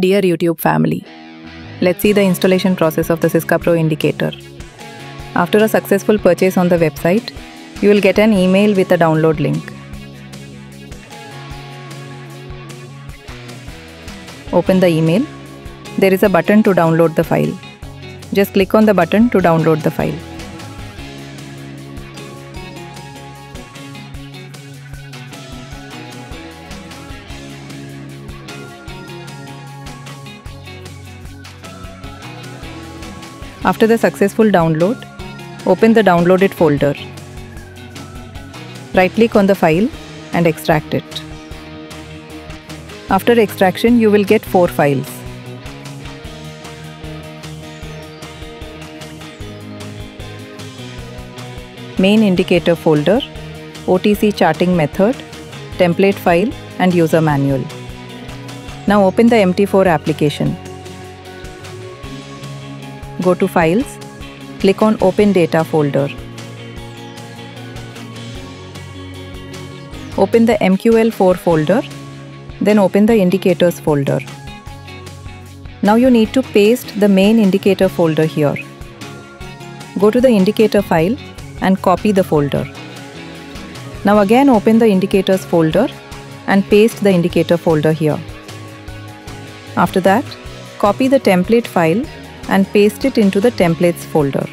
Dear YouTube family, let's see the installation process of the SyskaPro indicator. After a successful purchase on the website, you will get an email with a download link. Open the email. There is a button to download the file. Just click on the button to download the file. After the successful download, open the downloaded folder. Right click on the file and extract it. After extraction, you will get four files. Main indicator folder, OTC charting method, template file and user manual. Now open the MT4 application. Go to Files, click on Open Data folder. Open the MQL4 folder, then open the Indicators folder. Now you need to paste the main indicator folder here. Go to the indicator file and copy the folder. Now again open the indicators folder and paste the indicator folder here. After that, copy the template file and paste it into the templates folder.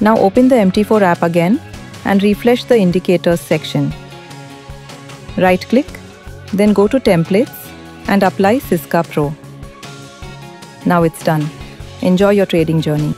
Now open the MT4 app again and refresh the indicators section. Right click, then go to templates and apply SyskaPro. Now it's done. Enjoy your trading journey.